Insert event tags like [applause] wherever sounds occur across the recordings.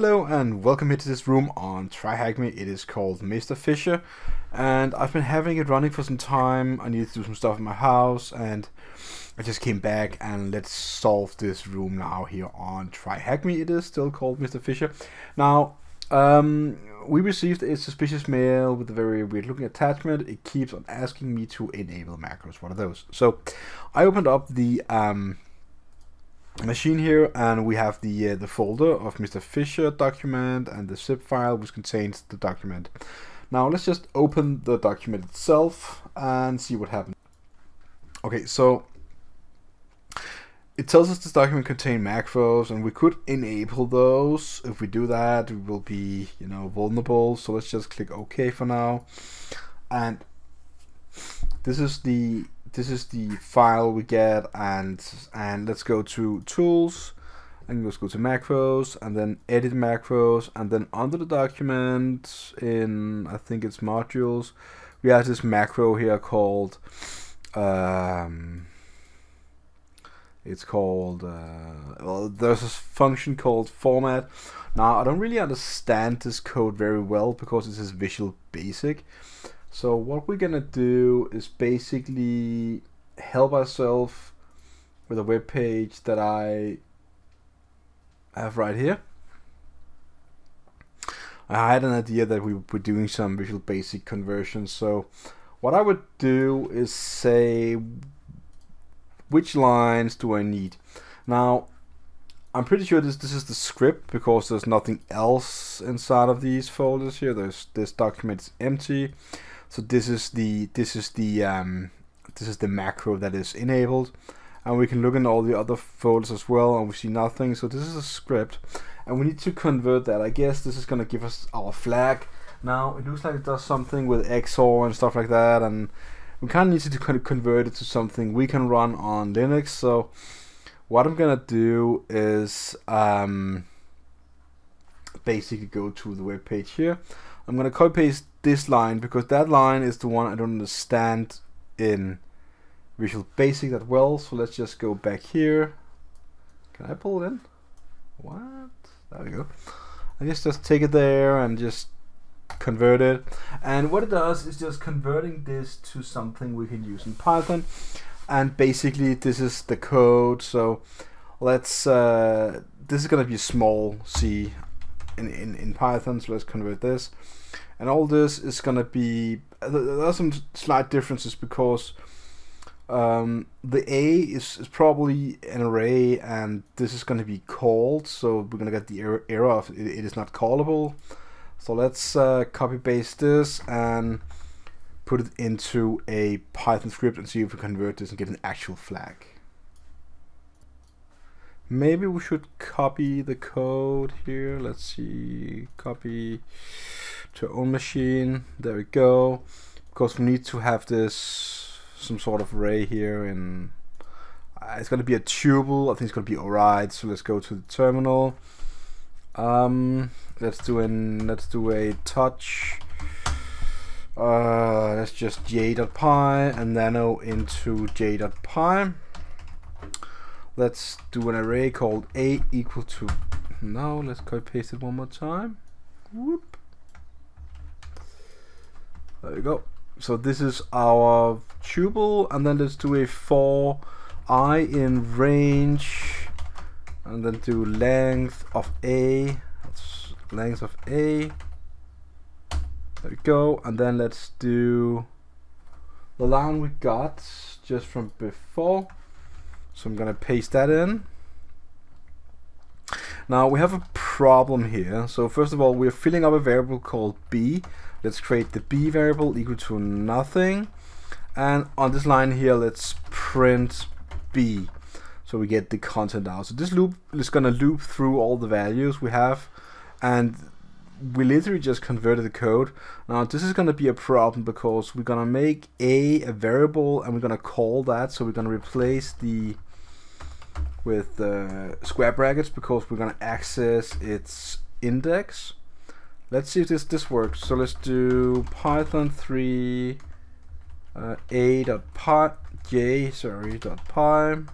Hello and welcome into this room on TryHackMe. It is called Mr. Phisher and I've been having it running for some time. I needed to do some stuff in my house and I just came back and let's solve this room now here on TryHackMe. It is still called Mr. Phisher. Now, um, we received a suspicious mail with a very weird looking attachment. It keeps on asking me to enable macros. What are those? So I opened up the um, machine here and we have the uh, the folder of Mr. Phisher document and the zip file which contains the document. Now let's just open the document itself and see what happens. Okay, so it tells us this document contains macros and we could enable those. If we do that, we will be, you know, vulnerable. So let's just click OK for now. And this is the this is the file we get and and let's go to tools and let's go to macros and then edit macros and then under the document in I think it's modules we have this macro here called um, it's called uh, well there's a function called format. Now I don't really understand this code very well because this is visual basic so what we're gonna do is basically help ourselves with a web page that I have right here. I had an idea that we were doing some Visual Basic conversions. So what I would do is say which lines do I need. Now I'm pretty sure this this is the script because there's nothing else inside of these folders here. There's this document is empty. So this is the this is the um, this is the macro that is enabled, and we can look in all the other folders as well, and we see nothing. So this is a script, and we need to convert that. I guess this is gonna give us our flag. Now it looks like it does something with XOR and stuff like that, and we kind of need to kind of convert it to something we can run on Linux. So what I'm gonna do is um, basically go to the web page here. I'm gonna copy paste this line because that line is the one I don't understand in Visual Basic that well. So let's just go back here. Can I pull it in? What? There we go. I guess just take it there and just convert it. And what it does is just converting this to something we can use in Python. And basically this is the code. So let's, uh, this is going to be small c in, in, in Python. So let's convert this and all this is gonna be there are some slight differences because um, the A is, is probably an array and this is to be called so we're to get the error, error of it, it is not callable so let's uh, copy paste this and put it into a Python script and see if we convert this and get an actual flag maybe we should copy the code here let's see copy to own machine. There we go. Because we need to have this some sort of array here and uh, it's going to be a tuple. I think it's going to be alright. So let's go to the terminal. Um, let's do an let's do a touch. Uh, let's just j.py and nano into j.py. Let's do an array called a equal to. Now let's copy paste it one more time. Whoop. There we go. So this is our tuple, and then let's do a for i in range, and then do length of a. That's length of a. There we go, and then let's do the line we got just from before. So I'm gonna paste that in. Now we have a problem here. So first of all, we're filling up a variable called b Let's create the b variable equal to nothing. And on this line here, let's print b. So we get the content out. So this loop is going to loop through all the values we have. And we literally just converted the code. Now this is going to be a problem because we're going to make a a variable and we're going to call that. So we're going to replace the with uh, square brackets because we're going to access its index. Let's see if this this works. So let's do python 3 uh, a dot py j sorry dot py.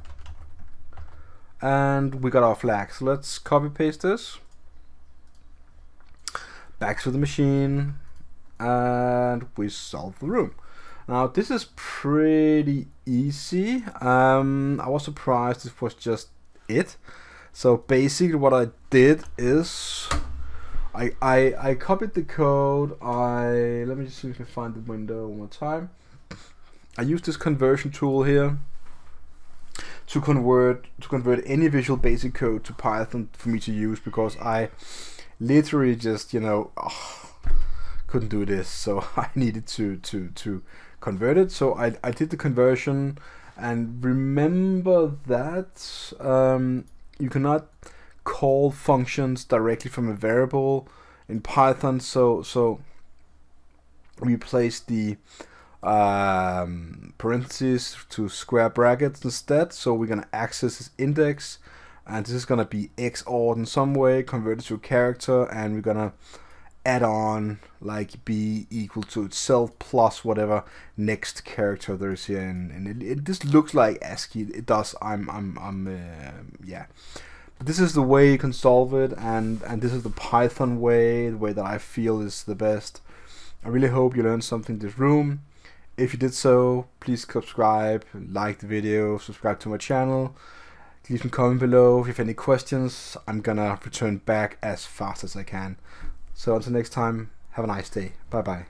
And we got our flag. So let's copy paste this. Back to the machine, and we solve the room. Now this is pretty easy. Um, I was surprised this was just it. So basically what I did is I, I, I copied the code. I Let me just see if I can find the window one more time. I used this conversion tool here to convert to convert any Visual Basic code to Python for me to use because I literally just you know oh, couldn't do this so [laughs] I needed to to to convert it so I, I did the conversion and remember that um, you cannot call functions directly from a variable in Python so so replace the um, parentheses to square brackets instead. So we're gonna access this index, and this is gonna be XORed in some way, converted to a character, and we're gonna add on like b equal to itself plus whatever next character there is here, and, and it, it just looks like ASCII. It does. I'm I'm I'm uh, yeah. But this is the way you can solve it, and and this is the Python way, the way that I feel is the best. I really hope you learned something in this room. If you did so, please subscribe, like the video, subscribe to my channel. Leave a comment below if you have any questions. I'm gonna return back as fast as I can. So until next time, have a nice day. Bye bye.